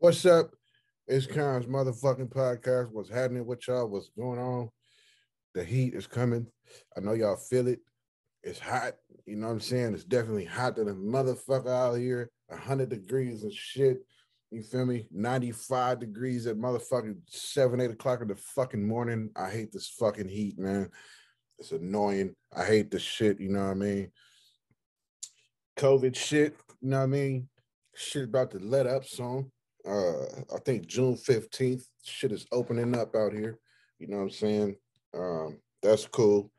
What's up? It's Kons motherfucking podcast. What's happening with y'all? What's going on? The heat is coming. I know y'all feel it. It's hot. You know what I'm saying? It's definitely hot than motherfucker out here. 100 degrees and shit. You feel me? 95 degrees at motherfucking 7, 8 o'clock in the fucking morning. I hate this fucking heat, man. It's annoying. I hate this shit. You know what I mean? COVID shit. You know what I mean? Shit about to let up soon. Uh, I think June 15th, shit is opening up out here. You know what I'm saying? Um, that's cool.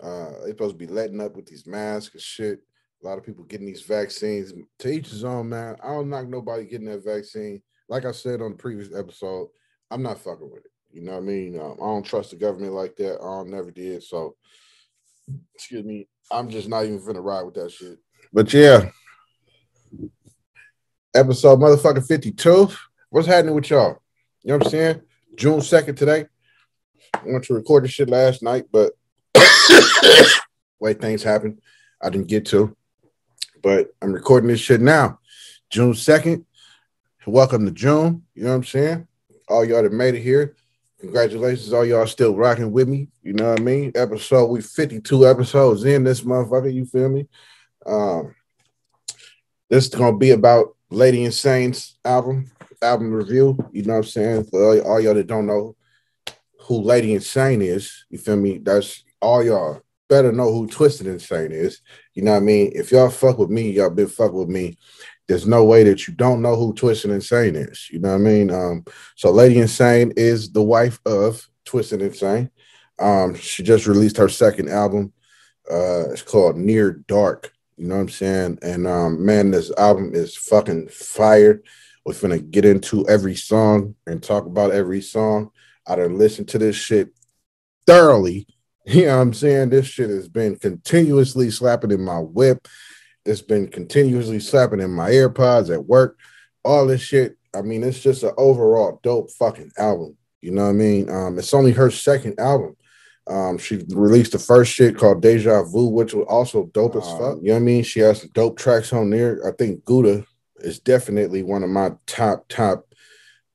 Uh, they supposed to be letting up with these masks and shit. A lot of people getting these vaccines. To each his own, man. I don't knock nobody getting that vaccine. Like I said on the previous episode, I'm not fucking with it. You know what I mean? Um, I don't trust the government like that. I don't, never did. So, excuse me. I'm just not even finna ride with that shit. But yeah, episode motherfucking 52. What's happening with y'all? You know what I'm saying? June 2nd today. I went to record this shit last night, but way things happened. I didn't get to. But I'm recording this shit now. June 2nd. Welcome to June. You know what I'm saying? All y'all that made it here. Congratulations, all y'all still rocking with me. You know what I mean? Episode, we 52 episodes in this motherfucker. You feel me? Um, this is gonna be about Lady Insane's album, album review. You know what I'm saying? For all, all y'all that don't know who Lady Insane is, you feel me? That's all y'all better know who Twisted Insane is. You know what I mean? If y'all fuck with me, y'all been fuck with me. There's no way that you don't know who Twisted Insane is. You know what I mean? Um, so Lady Insane is the wife of Twisted Insane. Um, she just released her second album. Uh, it's called Near Dark. You know what I'm saying? And um, man, this album is fucking fire. We're gonna get into every song and talk about every song. I done listened to this shit thoroughly. You know what I'm saying? This shit has been continuously slapping in my whip. It's been continuously slapping in my AirPods at work. All this shit. I mean, it's just an overall dope fucking album. You know what I mean? Um, it's only her second album. Um, she released the first shit called Deja Vu, which was also dope as fuck. You know what I mean? She has some dope tracks on there. I think Gouda is definitely one of my top, top,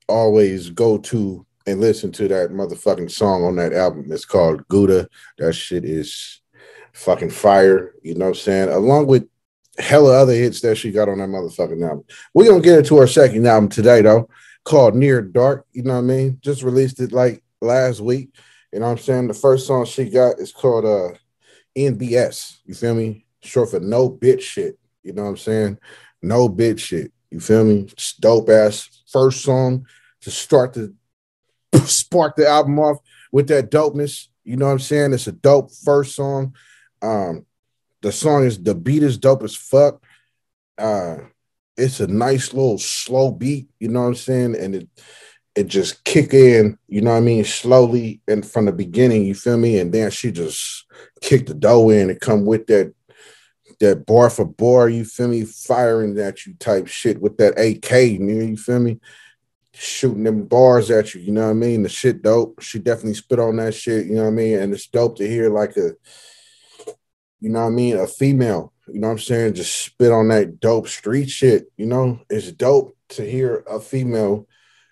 always go to and listen to that motherfucking song on that album. It's called Gouda. That shit is fucking fire. You know what I'm saying? Along with hella other hits that she got on that motherfucking album. We're gonna get into her second album today, though, called Near Dark. You know what I mean? Just released it like last week. You know what I'm saying? The first song she got is called uh NBS. You feel me? Short for no bitch shit. You know what I'm saying? No bitch shit. You feel me? Dope ass first song to start the spark the album off with that dopeness. You know what I'm saying? It's a dope first song. Um, the song is the beat is dope as fuck. Uh, it's a nice little slow beat. You know what I'm saying? And it it just kick in, you know what I mean, slowly and from the beginning, you feel me? And then she just kick the dough in and come with that that bar for bar, you feel me, firing at you type shit with that AK, you feel me? Shooting them bars at you, you know what I mean? The shit dope. She definitely spit on that shit, you know what I mean? And it's dope to hear like a, you know what I mean, a female, you know what I'm saying, just spit on that dope street shit, you know? It's dope to hear a female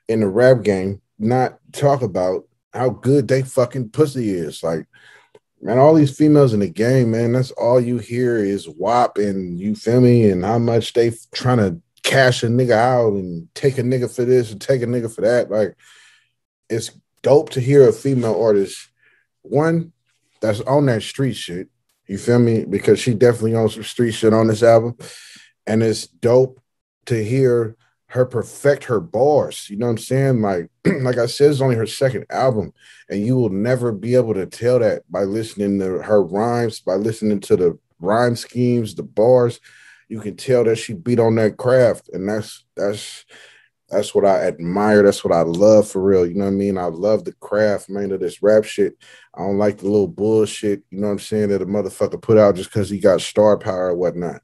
in the rap game not talk about how good they fucking pussy is. Like, man, all these females in the game, man, that's all you hear is WAP and you feel me, and how much they trying to cash a nigga out and take a nigga for this and take a nigga for that. Like, it's dope to hear a female artist, one that's on that street shit. You feel me? Because she definitely owns some street shit on this album. And it's dope to hear her perfect her bars. You know what I'm saying? Like, like I said, it's only her second album, and you will never be able to tell that by listening to her rhymes, by listening to the rhyme schemes, the bars. You can tell that she beat on that craft, and that's that's that's what I admire. That's what I love for real. You know what I mean? I love the craft, man, of this rap shit. I don't like the little bullshit, you know what I'm saying, that a motherfucker put out just because he got star power or whatnot.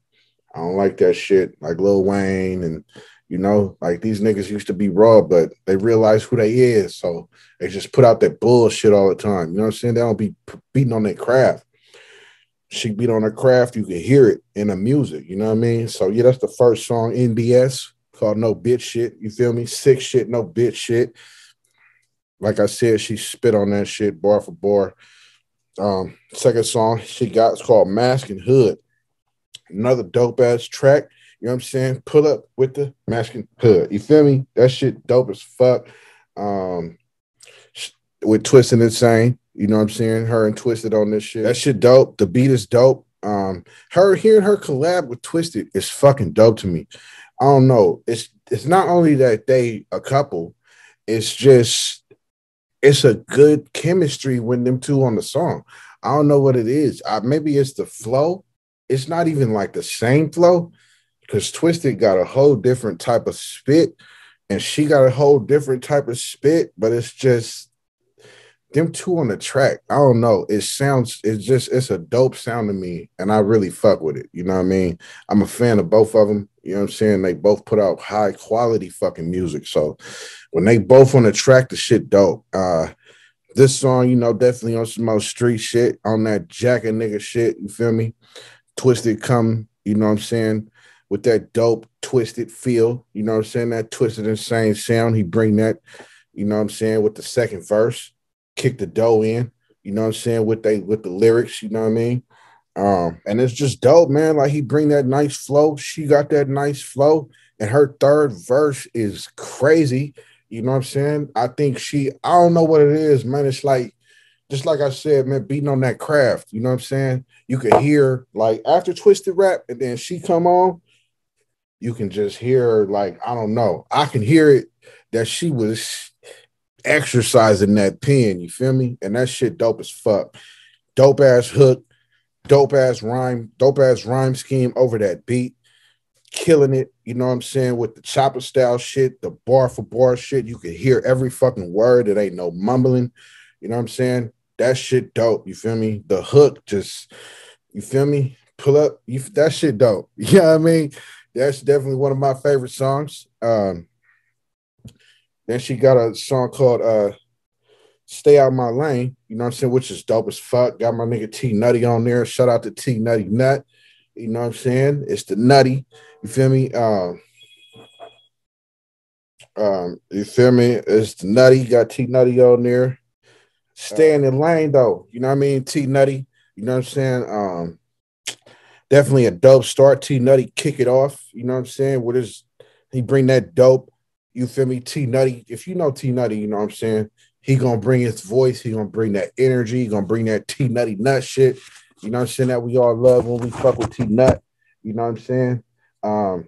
I don't like that shit, like Lil Wayne and you know, like these niggas used to be raw, but they realize who they is. So they just put out that bullshit all the time. You know what I'm saying? They don't be beating on their craft. She beat on her craft, you can hear it in the music. You know what I mean? So yeah, that's the first song, NBS, called No Bitch Shit. You feel me? Sick shit, no bitch shit. Like I said, she spit on that shit bar for bar. Um, second song she got is called Mask and Hood. Another dope ass track. You know what I'm saying? Pull up with the mask and hood. You feel me? That shit dope as fuck. Um, with Twisted Insane. You know what I'm saying? Her and Twisted on this shit. That shit dope. The beat is dope. Um, her hearing her collab with Twisted is fucking dope to me. I don't know. It's it's not only that they a couple, it's just it's a good chemistry when them two on the song. I don't know what it is. Uh, maybe it's the flow. It's not even like the same flow because Twisted got a whole different type of spit and she got a whole different type of spit, but it's just them two on the track, I don't know. It sounds, it's just, it's a dope sound to me, and I really fuck with it. You know what I mean? I'm a fan of both of them. You know what I'm saying? They both put out high quality fucking music. So when they both on the track, the shit dope. Uh, this song, you know, definitely on some more street shit, on that jacket nigga shit. You feel me? Twisted come, you know what I'm saying? With that dope twisted feel, you know what I'm saying? That twisted insane sound. He bring that, you know what I'm saying, with the second verse kick the dough in, you know what I'm saying, with they with the lyrics, you know what I mean? Um, and it's just dope, man. Like he bring that nice flow. She got that nice flow, and her third verse is crazy. You know what I'm saying? I think she, I don't know what it is, man. It's like, just like I said, man, beating on that craft. You know what I'm saying? You could hear like after Twisted Rap, and then she come on, you can just hear like I don't know. I can hear it that she was exercising that pen. You feel me? And that shit dope as fuck. Dope ass hook, dope ass rhyme, dope ass rhyme scheme over that beat. Killing it, you know what I'm saying? With the chopper style shit, the bar for bar shit, you can hear every fucking word. It ain't no mumbling. You know what I'm saying? That shit dope. You feel me? The hook just, you feel me? Pull up. You that shit dope. You know what I mean? That's definitely one of my favorite songs. Um, then she got a song called uh Stay Out My Lane, you know what I'm saying, which is dope as fuck. Got my nigga T Nutty on there. Shout out to T Nutty Nut. You know what I'm saying? It's the nutty. You feel me? Um, um, you feel me? It's the nutty. Got T Nutty on there. Stay in the lane though. You know what I mean? T Nutty. You know what I'm saying? Um, definitely a dope start. T Nutty kick it off. You know what I'm saying? What is he bring that dope you feel me? T Nutty. If you know T Nutty, you know what I'm saying? He gonna bring his voice, he gonna bring that energy, he gonna bring that T Nutty nut shit. You know what I'm saying? That we all love when we fuck with T Nut. You know what I'm saying? Um,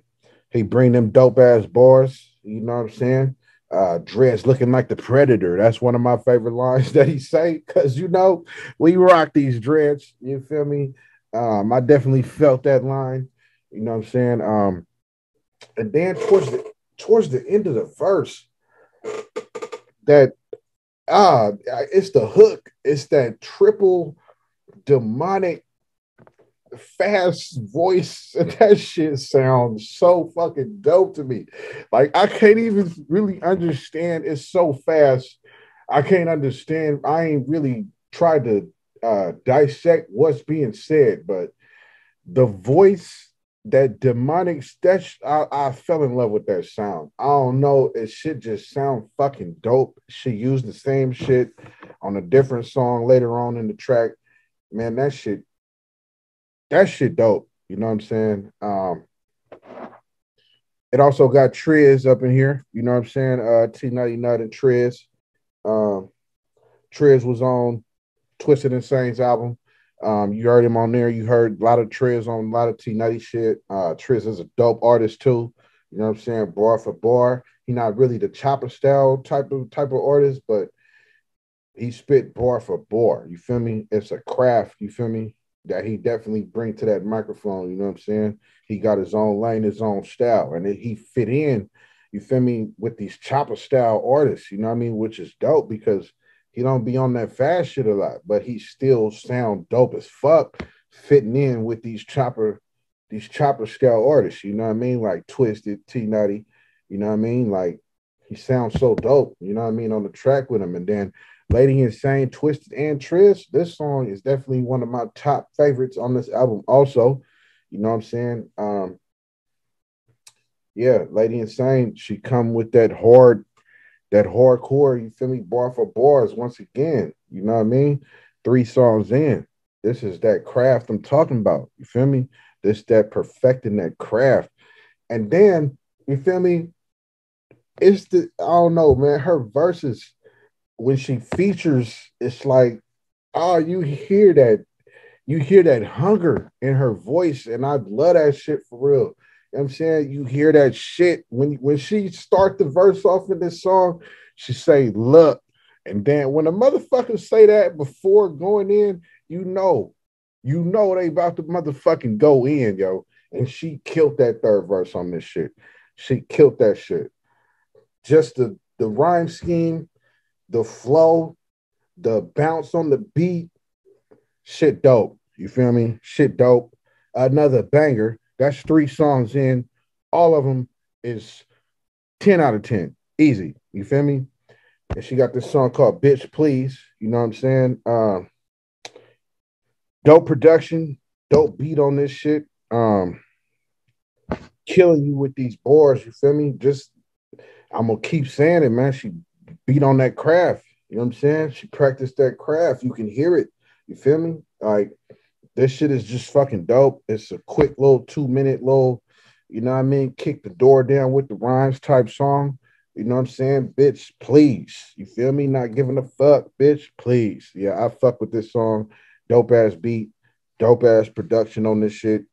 he bring them dope ass bars, you know what I'm saying? Uh Dreads looking like the predator. That's one of my favorite lines that he say, because you know, we rock these dreads, you feel me? Um, I definitely felt that line, you know what I'm saying? Um, and then towards the towards the end of the verse that ah it's the hook. It's that triple demonic fast voice. And that shit sounds so fucking dope to me. Like i can't even really understand. It's so fast. I can't understand. I ain't really tried to uh dissect what's being said but the voice that demonic that I, I fell in love with that sound. I don't know, it should just sound fucking dope. She used the same shit on a different song later on in the track. Man, that shit, that shit dope. You know what I'm saying? Um, it also got Triz up in here. You know what I'm saying? Uh, T Nutty Nut and Triz. Um, Triz was on Twisted Insane's album. Um, you heard him on there. You heard a lot of Triz on a lot of T Nutty shit. Uh, Triz is a dope artist too. You know what I'm saying? Bar for bar. He's not really the chopper style type of type of artist, but he spit bar for bar. You feel me? It's a craft. You feel me? That he definitely bring to that microphone. You know what I'm saying? He got his own lane, his own style, and he fit in. You feel me? With these chopper style artists. You know what I mean? Which is dope because he don't be on that fast shit a lot, but he still sound dope as fuck, fitting in with these chopper, these chopper scale artists. You know what I mean? Like Twisted, T Nutty. You know what I mean? Like he sounds so dope. You know what I mean on the track with him, and then Lady Insane, Twisted, and Triz. This song is definitely one of my top favorites on this album. Also, you know what I'm saying? Um, yeah, Lady Insane, she come with that hard, that hardcore, you feel me, bar for bars once again. You know what I mean? Three songs in. This is that craft I'm talking about. You feel me? This that perfecting that craft. And then, you feel me? It's the I don't know, man. Her verses, when she features, it's like, oh, you hear that, you hear that hunger in her voice, and I love that shit for real. I'm saying you hear that shit when when she start the verse off in this song, she say, look, and then when a motherfucker say that before going in, you know, you know they about to motherfucking go in, yo. And she killed that third verse on this shit. She killed that shit. Just the the rhyme scheme, the flow, the bounce on the beat, shit dope. You feel me? Shit dope. Another banger. That's three songs in. All of them is 10 out of 10. Easy. You feel me? And she got this song called Bitch Please. You know what I'm saying? Uh, dope production, dope beat on this shit. Um, killing you with these bars, you feel me? Just I'm gonna keep saying it, man. She beat on that craft. You know what I'm saying? She practiced that craft. You can hear it. You feel me? Like this shit is just fucking dope. It's a quick little two minute little, you know what I mean? Kick the door down with the rhymes type song. You know what I'm saying? Bitch, please. You feel me? Not giving a fuck, bitch, please. Yeah, I fuck with this song. Dope ass beat, dope ass production on this shit,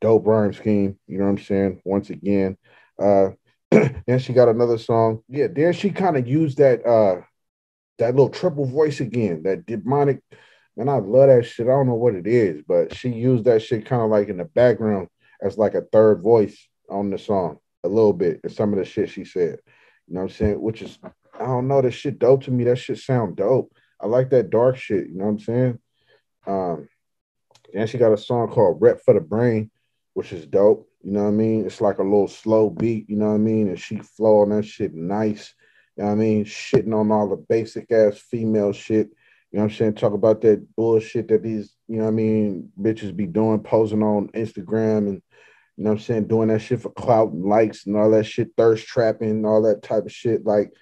dope rhyme scheme. You know what I'm saying? Once again. Uh then she got another song. Yeah, then she kind of used that uh that little triple voice again, that demonic. And I love that shit. I don't know what it is, but she used that shit kind of like in the background as like a third voice on the song a little bit and some of the shit she said. You know what I'm saying? Which is, I don't know, that shit dope to me. That shit sound dope. I like that dark shit. You know what I'm saying? Um, and she got a song called Rep for the Brain, which is dope. You know what I mean? It's like a little slow beat, you know what I mean? And she flow on that shit nice. You know what I mean? Shitting on all the basic ass female shit. You know what I'm saying? Talk about that bullshit that these, you know what I mean, bitches be doing, posing on Instagram and you know what I'm saying, doing that shit for clout and likes and all that shit, thirst trapping, and all that type of shit. Like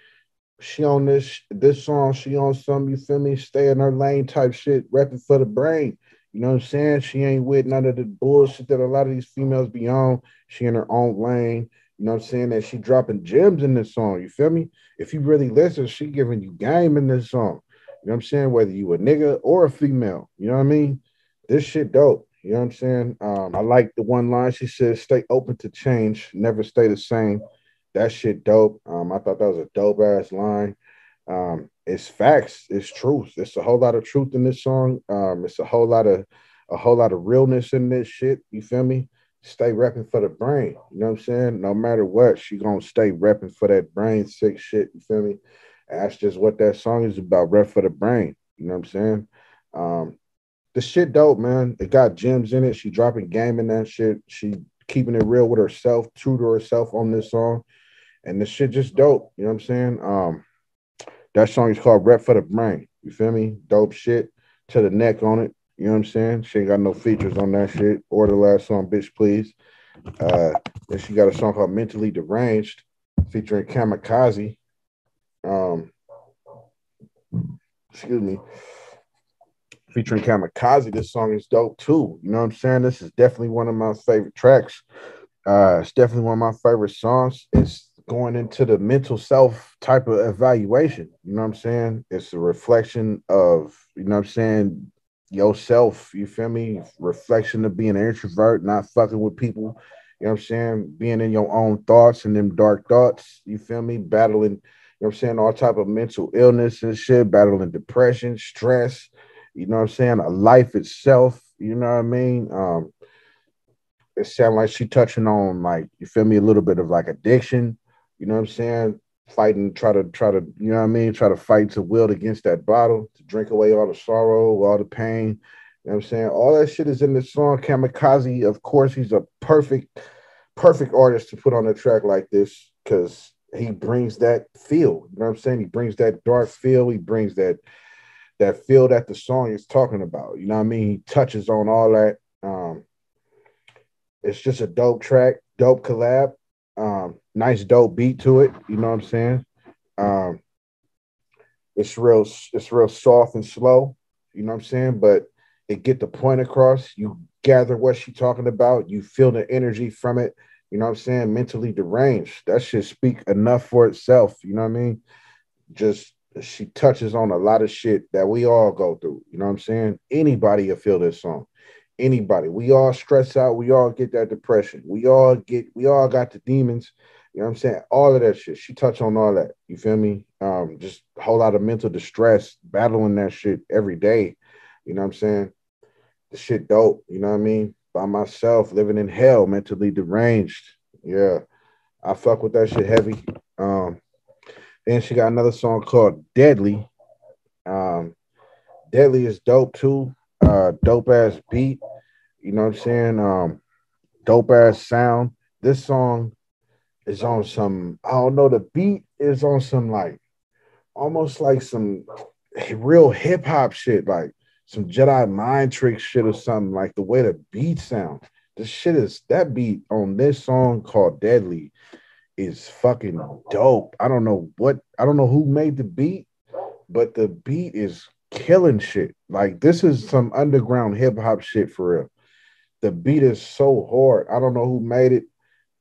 she on this this song, she on some, you feel me, stay in her lane type shit, repping for the brain. You know what I'm saying? She ain't with none of the bullshit that a lot of these females be on. She in her own lane. You know what I'm saying? That she dropping gems in this song. You feel me? If you really listen, she giving you game in this song. You know what I'm saying? Whether you a nigga or a female. You know what I mean? This shit dope. You know what I'm saying? Um, I like the one line she says, stay open to change, never stay the same. That shit dope. Um, I thought that was a dope ass line. Um, it's facts, it's truth. It's a whole lot of truth in this song. Um, it's a whole lot of a whole lot of realness in this shit. You feel me? Stay repping for the brain. You know what I'm saying? No matter what, she gonna stay repping for that brain sick shit. You feel me? That's just what that song is about. Rep for the brain. You know what I'm saying? Um, the shit dope, man. It got gems in it. She dropping game in that shit. She keeping it real with herself, true to herself on this song. And the shit just dope. You know what I'm saying? Um, that song is called Rep for the Brain. You feel me? Dope shit to the neck on it. You know what I'm saying? She ain't got no features on that shit. Or the last song, Bitch Please. Uh, then she got a song called Mentally Deranged featuring Kamikaze. Um, excuse me featuring Kamikaze. This song is dope too. You know what I'm saying? This is definitely one of my favorite tracks. Uh, it's definitely one of my favorite songs. It's going into the mental self type of evaluation. You know what I'm saying? It's a reflection of, you know what I'm saying, yourself. You feel me? Reflection of being an introvert, not fucking with people. You know what I'm saying? Being in your own thoughts and them dark thoughts. You feel me? Battling, know what I'm saying? All type of mental illness and shit, battling depression, stress you know what I'm saying? A life itself, you know what I mean? Um, it sounds like she touching on like you feel me a little bit of like addiction, you know what I'm saying? Fighting, try to try to, you know what I mean, try to fight to wield against that bottle, to drink away all the sorrow, all the pain. You know what I'm saying? All that shit is in this song. Kamikaze, of course, he's a perfect, perfect artist to put on a track like this because he brings that feel. You know what I'm saying? He brings that dark feel. He brings that that feel that the song is talking about. You know what I mean? He touches on all that. Um, it's just a dope track, dope collab. Um, nice dope beat to it. You know what I'm saying? Um, it's real, it's real soft and slow. You know what I'm saying? But it get the point across. You gather what she talking about. You feel the energy from it. You know what I'm saying? Mentally deranged. That should speak enough for itself. You know what I mean? Just she touches on a lot of shit that we all go through. You know what I'm saying? Anybody will feel this song. Anybody. We all stress out. We all get that depression. We all get, we all got the demons. You know what I'm saying? All of that shit. She touched on all that. You feel me? Um, just a whole lot of mental distress, battling that shit every day. You know what I'm saying? The shit dope. You know what I mean? By myself, living in hell, mentally deranged. Yeah. I fuck with that shit heavy. Um, then she got another song called Deadly. Um, Deadly is dope too. Uh, dope ass beat. You know what I'm saying? Um, dope ass sound. This song is on some, I don't know, the beat is on some like almost like some real hip hop shit, like some Jedi mind trick shit or something, like the way the beat sounds. The shit is that beat on this song called Deadly is fucking dope. I don't know what I don't know who made the beat, but the beat is killing shit. Like this is some underground hip hop shit for real. The beat is so hard. I don't know who made it,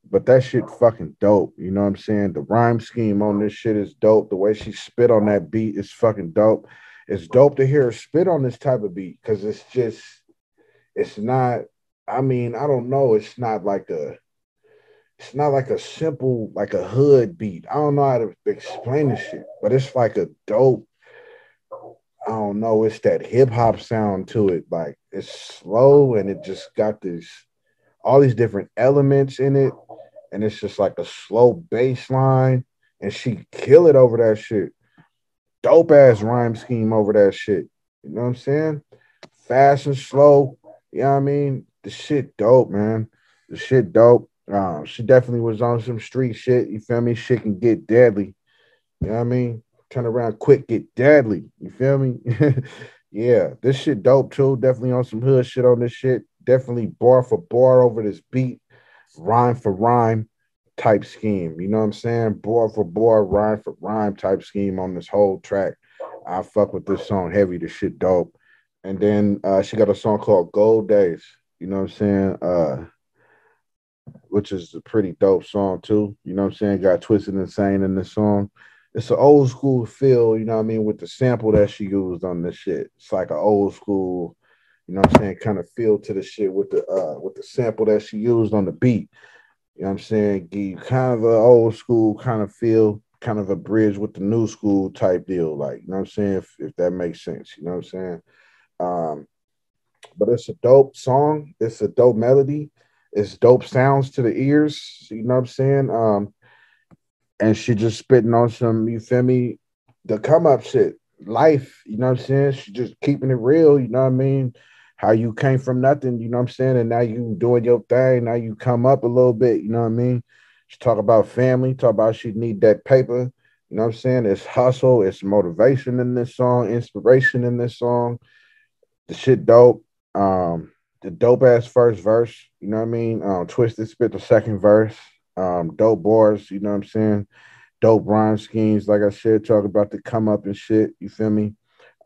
but that shit fucking dope. You know what I'm saying? The rhyme scheme on this shit is dope. The way she spit on that beat is fucking dope. It's dope to hear her spit on this type of beat because it's just, it's not. I mean, I don't know. It's not like a it's not like a simple like a hood beat. I don't know how to explain this shit, but it's like a dope. I don't know. It's that hip hop sound to it. Like it's slow and it just got this all these different elements in it, and it's just like a slow bass line, and she kill it over that shit. Dope ass rhyme scheme over that shit. You know what I'm saying? Fast and slow. You know what I mean? The shit dope, man. The shit dope. Um, she definitely was on some street shit. You feel me? Shit can get deadly. You know what I mean? Turn around quick, get deadly. You feel me? yeah, this shit dope too. Definitely on some hood shit on this shit. Definitely bar for bar over this beat, rhyme for rhyme type scheme. You know what I'm saying? Bar for bar, rhyme for rhyme type scheme on this whole track. I fuck with this song heavy. This shit dope. And then uh, she got a song called Gold Days. You know what I'm saying? Uh, which is a pretty dope song too. You know what I'm saying? Got Twisted Insane in the song. It's an old school feel, you know what I mean, with the sample that she used on this shit. It's like an old school, you know what I'm saying, kind of feel to the shit with the uh with the sample that she used on the beat. You know what I'm saying? Give you kind of an old school kind of feel, kind of a bridge with the new school type deal, like you know what I'm saying, if, if that makes sense, you know what I'm saying? Um, but it's a dope song, it's a dope melody it's dope sounds to the ears. You know what I'm saying? Um, and she just spitting on some, you feel me? The come up shit, life. You know what I'm saying? She just keeping it real. You know what I mean? How you came from nothing. You know what I'm saying? And now you doing your thing. Now you come up a little bit. You know what I mean? She talk about family. Talk about she need that paper. You know what I'm saying? It's hustle. It's motivation in this song. Inspiration in this song. The shit dope. Um, the dope ass first verse, you know what I mean? Um, Twisted spit the second verse. Um, dope bars, you know what I'm saying? Dope rhyme schemes, like I said, talk about the come up and shit, you feel me?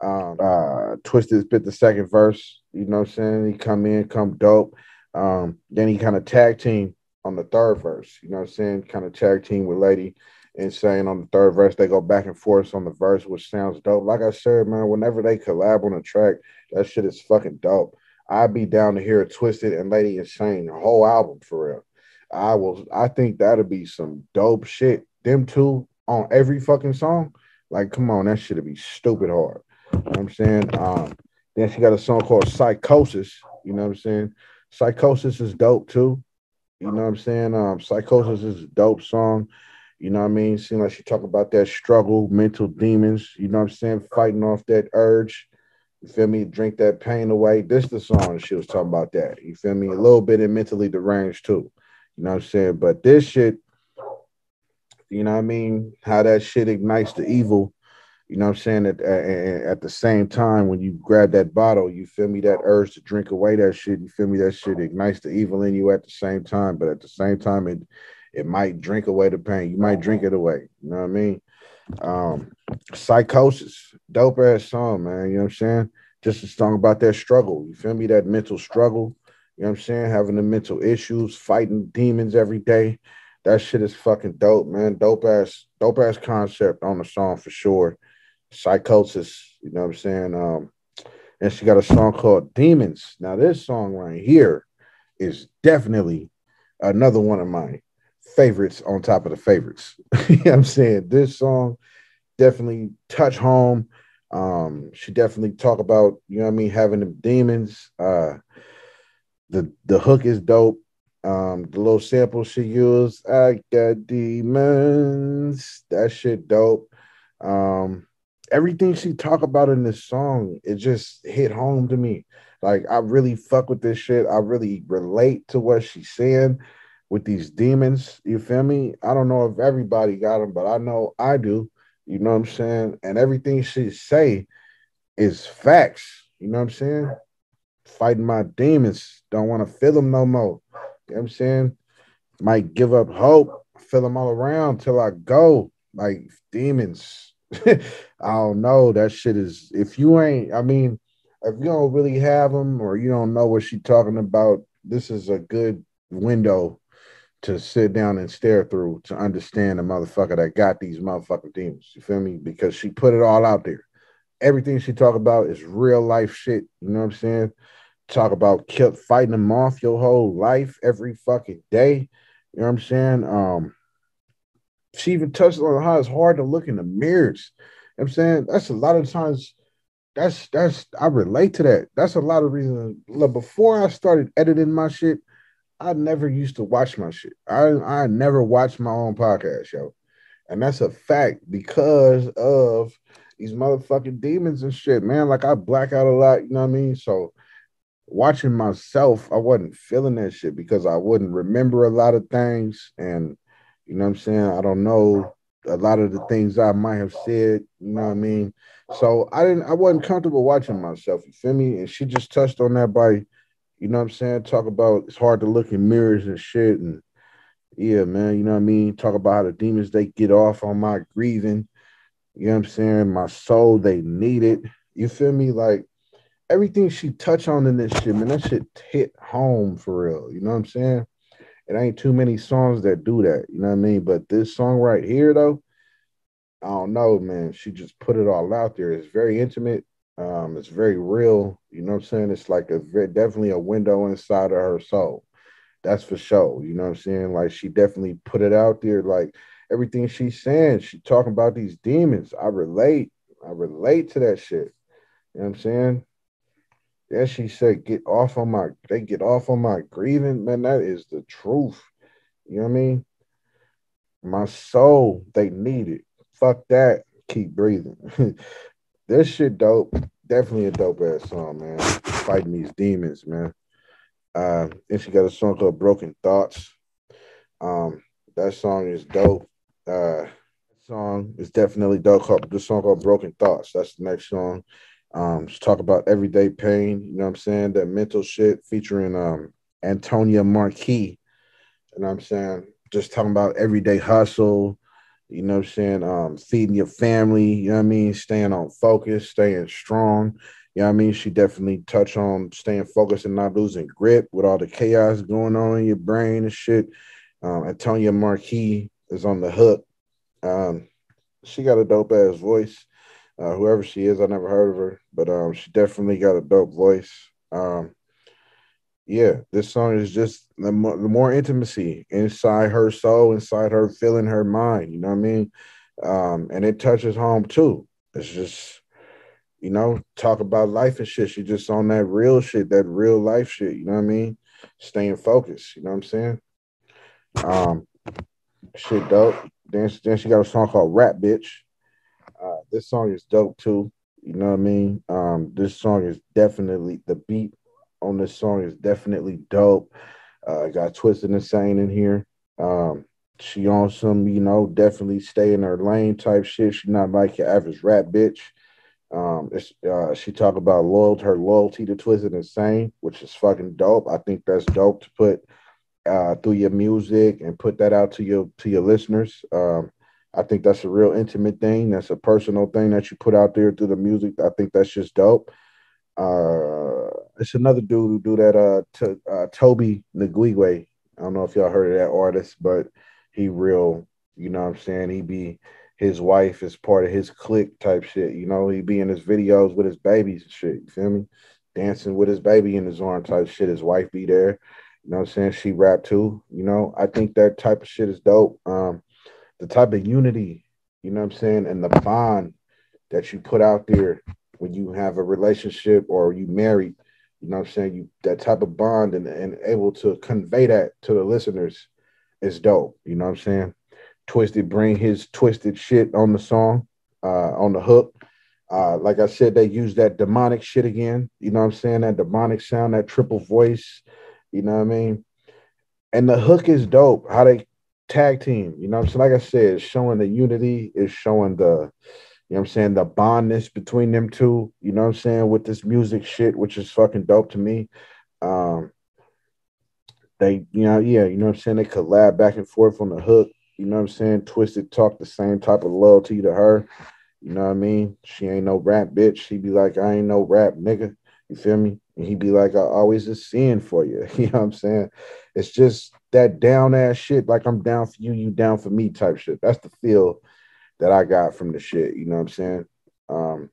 Um, uh, Twisted spit the second verse, you know what I'm saying? He come in, come dope. Um, then he kind of tag team on the third verse, you know what I'm saying? Kind of tag team with Lady Insane on the third verse, they go back and forth on the verse, which sounds dope. Like I said, man, whenever they collab on a track, that shit is fucking dope. I'd be down to hear Twisted and Lady Insane, the whole album for real. I will I think that'd be some dope shit. Them two on every fucking song. Like, come on, that shit'd be stupid hard. You know what I'm saying? Um, then she got a song called Psychosis. You know what I'm saying? Psychosis is dope too. You know what I'm saying? Um, Psychosis is a dope song. You know what I mean? Seems like she talk about that struggle, mental demons, you know what I'm saying? Fighting off that urge. You feel me? Drink that pain away. This the song she was talking about that. You feel me? A little bit in mentally deranged too. You know what I'm saying? But this shit, you know what I mean? How that shit ignites the evil. You know what I'm saying? At, at the same time, when you grab that bottle, you feel me? That urge to drink away that shit. You feel me? That shit ignites the evil in you at the same time. But at the same time, it it might drink away the pain. You might drink it away. You know what I mean? Um, psychosis, dope ass song, man. You know what I'm saying? Just a song about that struggle. You feel me? That mental struggle. You know what I'm saying? Having the mental issues, fighting demons every day. That shit is fucking dope, man. Dope ass, dope ass concept on the song for sure. Psychosis, you know what I'm saying? Um, and she got a song called Demons. Now, this song right here is definitely another one of my favorites on top of the favorites. you know what I'm saying? This song definitely touch home. Um, she definitely talk about, you know what I mean, having them demons. Uh the the hook is dope. Um, the little sample she used, I got demons. That shit dope. Um, everything she talk about in this song, it just hit home to me. Like I really fuck with this shit. I really relate to what she's saying with these demons. You feel me? I don't know if everybody got them, but I know I do. You know what I'm saying? And everything she say is facts. You know what I'm saying? Fighting my demons. Don't want to feel them no more. You know what I'm saying? Might give up hope. Feel them all around till I go. Like demons. I don't know. That shit is. If you ain't, I mean, if you don't really have them or you don't know what she's talking about, this is a good window to sit down and stare through to understand the motherfucker that got these motherfucking demons. You feel me? Because she put it all out there. Everything she talk about is real life shit. You know what I'm saying? Talk about kill, fighting them off your whole life every fucking day. You know what I'm saying? Um, she even touched on how it's hard to look in the mirrors. I'm saying that's a lot of times. That's that's I relate to that. That's a lot of reasons. Look, before I started editing my shit, I never used to watch my shit. I I never watched my own podcast, yo. And that's a fact because of these motherfucking demons and shit, man. Like I black out a lot, you know what I mean? So watching myself, I wasn't feeling that shit because I wouldn't remember a lot of things. And you know what I'm saying? I don't know a lot of the things I might have said, you know what I mean? So I didn't I wasn't comfortable watching myself, you feel me? And she just touched on that by you know what I'm saying? Talk about it's hard to look in mirrors and shit. And yeah, man, you know what I mean? Talk about how the demons they get off on my grieving. You know what I'm saying? My soul, they need it. You feel me? Like everything she touched on in this shit, man, that shit hit home for real. You know what I'm saying? It ain't too many songs that do that. You know what I mean? But this song right here, though, I don't know, man. She just put it all out there. It's very intimate. Um, it's very real. You know what I'm saying? It's like a very, definitely a window inside of her soul. That's for sure. You know what I'm saying? Like she definitely put it out there. Like everything she's saying, she talking about these demons. I relate. I relate to that shit. You know what I'm saying? Yeah, she said, get off on my, they get off on my grieving. Man, that is the truth. You know what I mean? My soul, they need it. Fuck that. Keep breathing. this shit dope. Definitely a dope ass song, man. Fighting these demons, man. Uh, and she got a song called Broken Thoughts. Um, that song is dope. Uh, song is definitely dope. The song called Broken Thoughts. That's the next song. Um, just talk about everyday pain. You know what I'm saying? That mental shit featuring um Antonia Marquis. You know what I'm saying? Just talking about everyday hustle, you know what I'm saying? Um, feeding your family, you know what I mean? Staying on focus, staying strong. You know what I mean? She definitely touch on staying focused and not losing grip with all the chaos going on in your brain and shit. Um, Antonia Marquis is on the hook. Um, she got a dope ass voice. Uh, whoever she is, I never heard of her, but um, she definitely got a dope voice. Um, yeah, this song is just the more, the more intimacy inside her soul, inside her feeling, her mind. You know what I mean? Um, and it touches home too. It's just, you know, talk about life and shit. She just on that real shit, that real life shit. You know what I mean? Staying focused. You know what I'm saying? Um, shit dope. Then, then she got a song called Rap Bitch. Uh, this song is dope too. You know what I mean? Um, this song is definitely the beat on this song is definitely dope. Uh, got Twisted Insane in here. Um, she on some, you know, definitely stay in her lane type shit. She not like your average rap bitch. Um, uh, she talk about loyalty, her loyalty to Twisted Insane, which is fucking dope. I think that's dope to put uh, through your music and put that out to your to your listeners. Um, I think that's a real intimate thing. That's a personal thing that you put out there through the music. I think that's just dope. Uh, it's another dude who do that. Uh, to, uh Tobe Nwigwe. I don't know if y'all heard of that artist, but he real. You know what I'm saying? He be his wife is part of his clique type shit. You know, he be in his videos with his babies and shit. You feel me? Dancing with his baby in his arm type shit. His wife be there. You know what I'm saying? She rap too. You know, I think that type of shit is dope. Um, the type of unity, you know what I'm saying, and the bond that you put out there when you have a relationship or you married, you know what I'm saying? You that type of bond and, and able to convey that to the listeners is dope. You know what I'm saying? Twisted bring his twisted shit on the song, uh, on the hook. Uh, like I said, they use that demonic shit again. You know what I'm saying? That demonic sound, that triple voice. You know what I mean? And the hook is dope. How they tag team. You know I'm saying? Like I said, showing the unity, it's showing the, you know I'm saying, the bondness between them two, you know I'm saying, with this music shit, which is fucking dope to me. Um they, you know, yeah, you know I'm saying, they collab back and forth on the hook, you know I'm saying? Twisted talk the same type of loyalty to her. You know what I mean? She ain't no rap bitch. She be like, I ain't no rap nigga. You feel me? And he be like, I always just seeing for you. You know what I'm saying? It's just that down ass shit, like I'm down for you, you down for me type shit. That's the feel that I got from the shit. You know what I'm saying? Um,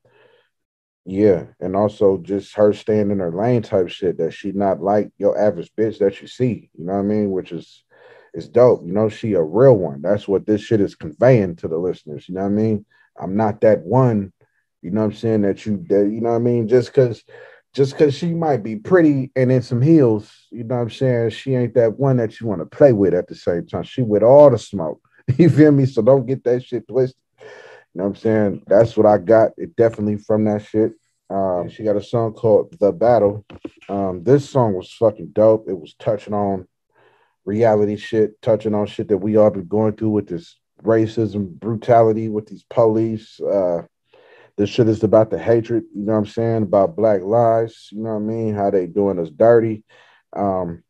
yeah, and also just her staying in her lane type shit that she not like your average bitch that you see. You know what I mean? Which is is dope. You know, she a real one. That's what this shit is conveying to the listeners. You know what I mean? I'm not that one. You know what I'm saying? That you that you know what I mean? Just because just because she might be pretty and in some heels, you know what I'm saying? She ain't that one that you want to play with at the same time. She with all the smoke. You feel me? So don't get that shit twisted. You know what I'm saying? That's what I got. It definitely from that shit. Um, she got a song called The Battle. Um, this song was fucking dope. It was touching on reality shit, touching on shit that we all been going through with this racism, brutality with these police, uh, this shit is about the hatred, you know what I'm saying, about black lives, you know what I mean, how they doing us dirty, um,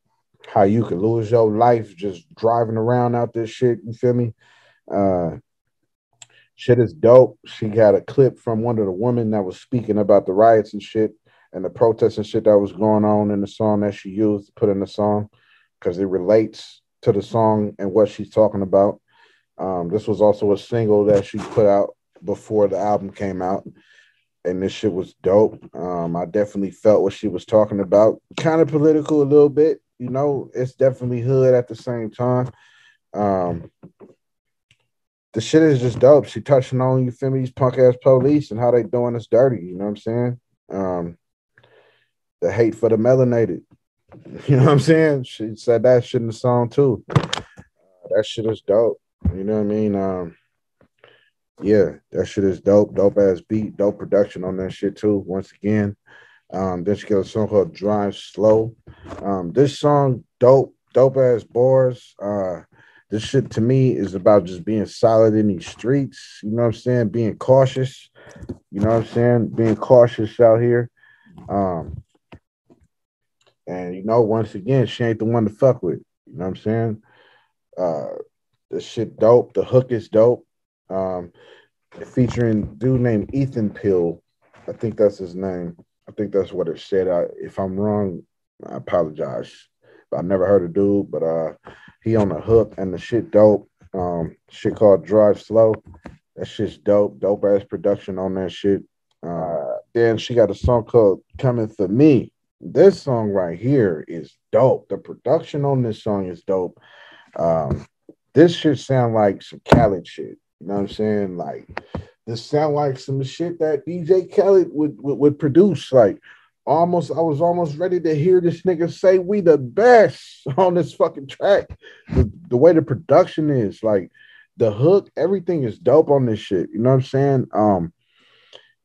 how you could lose your life just driving around out this shit, you feel me? Uh, shit is dope. She got a clip from one of the women that was speaking about the riots and shit and the protests and shit that was going on in the song that she used to put in the song because it relates to the song and what she's talking about. Um, this was also a single that she put out before the album came out, and this shit was dope. Um, I definitely felt what she was talking about. Kind of political a little bit, you know. It's definitely hood at the same time. Um, the shit is just dope. She touching on you feel me, these punk ass police and how they doing us dirty. You know what I'm saying? Um, the hate for the melanated. You know what I'm saying? She said that shit in the song too. that shit is dope. You know what I mean? Um, yeah, that shit is dope. Dope ass beat, dope production on that shit too. Once again, um, then she got a song called Drive Slow. Um, this song, dope, dope ass bars. Uh, this shit to me is about just being solid in these streets. You know what I'm saying? Being cautious. You know what I'm saying? Being cautious out here. Um, and you know, once again, she ain't the one to fuck with. You know what I'm saying? Uh, the shit dope. The hook is dope um, featuring dude named Ethan Pill. I think that's his name. I think that's what it said. I, if I'm wrong, I apologize. I never heard of dude, but uh, he on the hook and the shit dope. Um, shit called Drive Slow. That shit's dope. Dope ass production on that shit. Uh, then she got a song called Coming for Me. This song right here is dope. The production on this song is dope. Um, this should sound like some Khaled shit. You know what I'm saying? Like this sound like some shit that DJ Khaled would, would, would produce. Like almost, I was almost ready to hear this nigga say we the best on this fucking track. The, the way the production is, like the hook, everything is dope on this shit. You know what I'm saying? Um,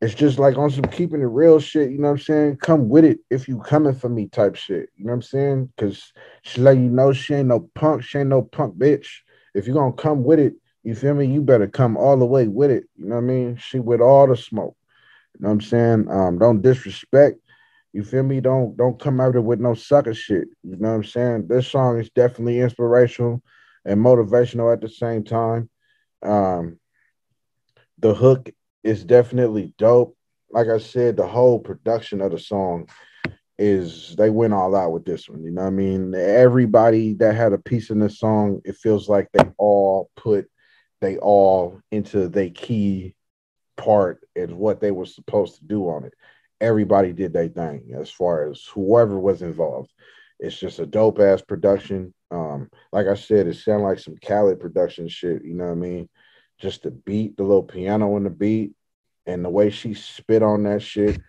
it's just like on some keeping it real shit, you know what I'm saying? Come with it if you coming for me type shit. You know what I'm saying? Cause she let you know she ain't no punk, she ain't no punk bitch. If you gonna come with it, you feel me? You better come all the way with it. You know what I mean? She with all the smoke. You know what I'm saying? Um, don't disrespect. You feel me? Don't don't come out there with no sucker shit. You know what I'm saying? This song is definitely inspirational and motivational at the same time. Um, the hook is definitely dope. Like I said, the whole production of the song is they went all out with this one. You know what I mean? Everybody that had a piece in this song, it feels like they all put they all into the key part and what they were supposed to do on it. Everybody did their thing as far as whoever was involved. It's just a dope ass production. Um, like I said, it sounded like some Khaled production shit, you know what I mean? Just the beat, the little piano on the beat, and the way she spit on that shit.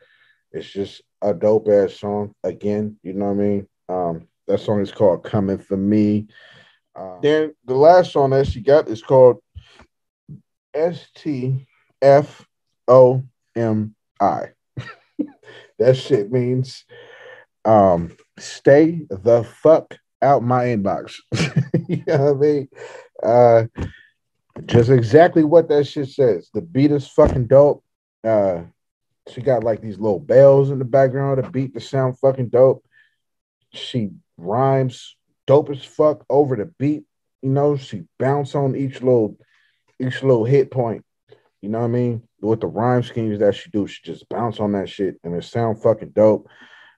It's just a dope ass song. Again, you know what I mean? Um, that song is called Coming for Me. Uh, then the last song that she got is called S T F O M I. that shit means um stay the fuck out my inbox. you know what I mean? Uh just exactly what that shit says. The beat is fucking dope. Uh she got like these little bells in the background to beat the sound fucking dope. She rhymes dope as fuck over the beat. You know, she bounce on each little each little hit point. You know what I mean? With the rhyme schemes that she do, she just bounce on that shit and it sound fucking dope.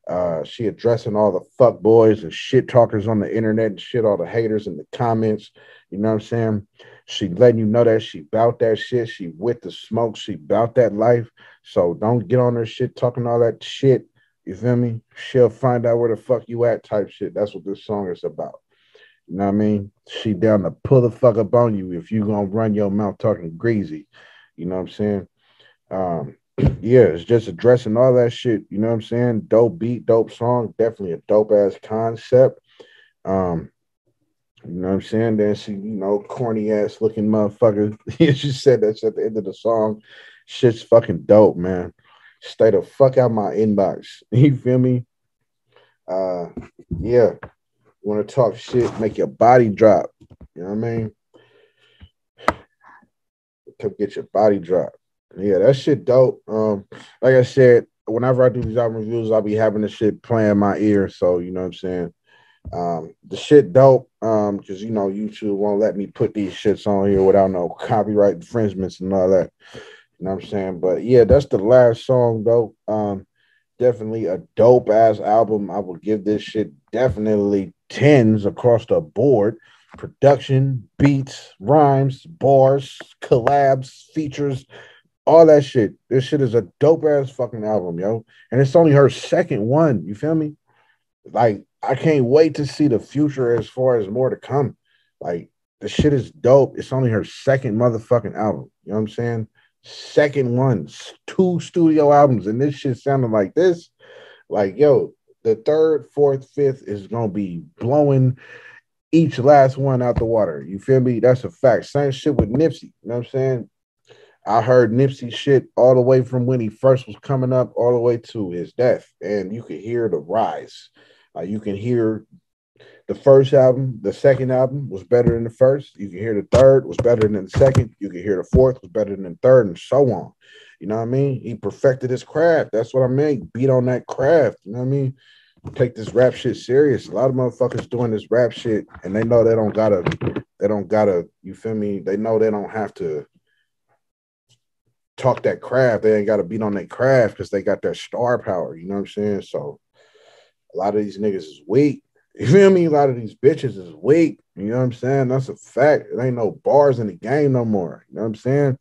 Uh, she addressing all the fuck boys and shit talkers on the internet and shit, all the haters in the comments. You know what I'm saying? She letting you know that she bout that shit. She with the smoke. She bout that life. So don't get on her shit talking all that shit. You feel me? She'll find out where the fuck you at type shit. That's what this song is about. You know what I mean? She down to pull the fuck up on you if you gonna run your mouth talking greasy. You know what I'm saying? Um, yeah, it's just addressing all that shit. You know what I'm saying? Dope beat, dope song, definitely a dope ass concept. Um, you know what I'm saying? Then she, you know, corny ass looking motherfucker. she said that's at the end of the song. Shit's fucking dope, man. Stay the fuck out my inbox. You feel me? Uh yeah. Want to talk shit, make your body drop. You know what I mean? Come get your body drop. Yeah, that shit dope. Um, like I said, whenever I do these album reviews, I'll be having the shit playing my ear. So you know what I'm saying. Um, the shit dope. Um, because you know YouTube won't let me put these shits on here without no copyright infringements and all that. You know what I'm saying? But yeah, that's the last song though. Um, definitely a dope ass album. I will give this shit definitely tens across the board. Production, beats, rhymes, bars, collabs, features, all that shit. This shit is a dope ass fucking album, yo. And it's only her second one. You feel me? Like, I can't wait to see the future as far as more to come. Like, the shit is dope. It's only her second motherfucking album. You know what I'm saying? Second one, two studio albums, and this shit sounded like this. Like, yo, the third, fourth, fifth is gonna be blowing each last one out the water. You feel me? That's a fact. Same shit with Nipsey. You know what I'm saying? I heard Nipsey shit all the way from when he first was coming up, all the way to his death, and you could hear the rise. Uh, you can hear the first album, the second album was better than the first. You can hear the third was better than the second. You can hear the fourth was better than the third, and so on. You know what I mean? He perfected his craft. That's what I mean. Beat on that craft. You know what I mean? Take this rap shit serious. A lot of motherfuckers doing this rap shit, and they know they don't gotta. They don't gotta. You feel me? They know they don't have to talk that craft. They ain't got to beat on that craft because they got that star power. You know what I'm saying? So a lot of these niggas is weak. You feel me? A lot of these bitches is weak. You know what I'm saying? That's a fact. It ain't no bars in the game no more. You know what I'm saying?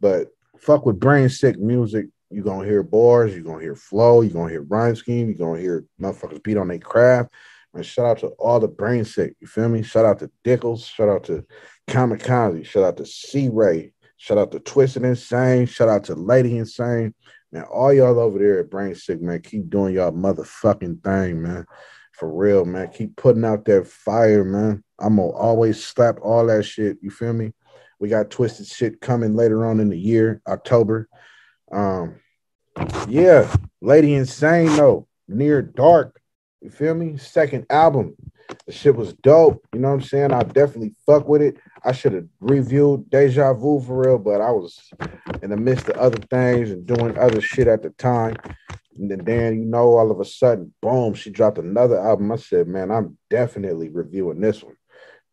But fuck with brain sick music. You're gonna hear bars, you're gonna hear flow, you're gonna hear rhyme scheme, you're gonna hear motherfuckers beat on their craft. And shout out to all the brain sick. You feel me? Shout out to Dickles, shout out to Kamikaze, shout out to C Ray, Shout out to Twisted Insane. Shout out to Lady Insane. Man, all y'all over there at Brain Sick, man, keep doing y'all motherfucking thing, man. For real, man. Keep putting out that fire, man. I'm gonna always slap all that shit. You feel me? We got twisted shit coming later on in the year, October. Um, yeah, Lady Insane though, near dark. You feel me? Second album. The shit was dope. You know what I'm saying? I definitely fuck with it. I should have reviewed Deja Vu for real, but I was in the midst of other things and doing other shit at the time. And then, you know, all of a sudden, boom, she dropped another album. I said, man, I'm definitely reviewing this one.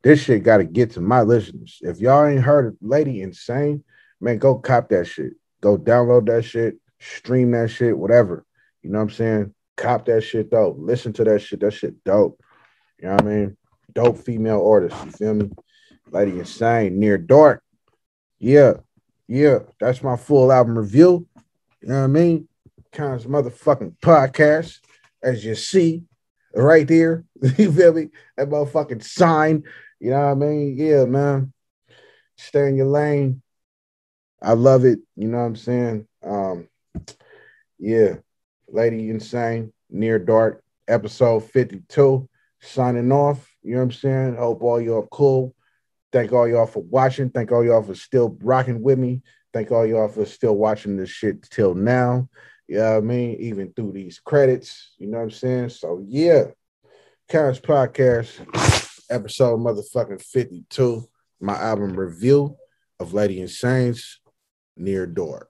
This shit got to get to my listeners. If y'all ain't heard Lady Insane, man, go cop that shit. Go download that shit, stream that shit, whatever. You know what I'm saying? Cop that shit though. Listen to that shit. That shit dope. You know what I mean? Dope female artist. You feel me? Lady Insane, Near Dark. Yeah, yeah. That's my full album review. You know what I mean? Kind of motherfucking podcast, as you see right there. you feel me? That motherfucking sign. You know what I mean? Yeah, man. Stay in your lane. I love it. You know what I'm saying? Um, yeah. Lady Insane, Near Dark, episode 52. Signing off. You know what I'm saying? Hope all y'all cool. Thank all y'all for watching. Thank all y'all for still rocking with me. Thank all y'all for still watching this shit till now. You know what I mean? Even through these credits. You know what I'm saying? So yeah. Kons Podcast, episode motherfucking 52. My album review of Lady Insane's Near Dark.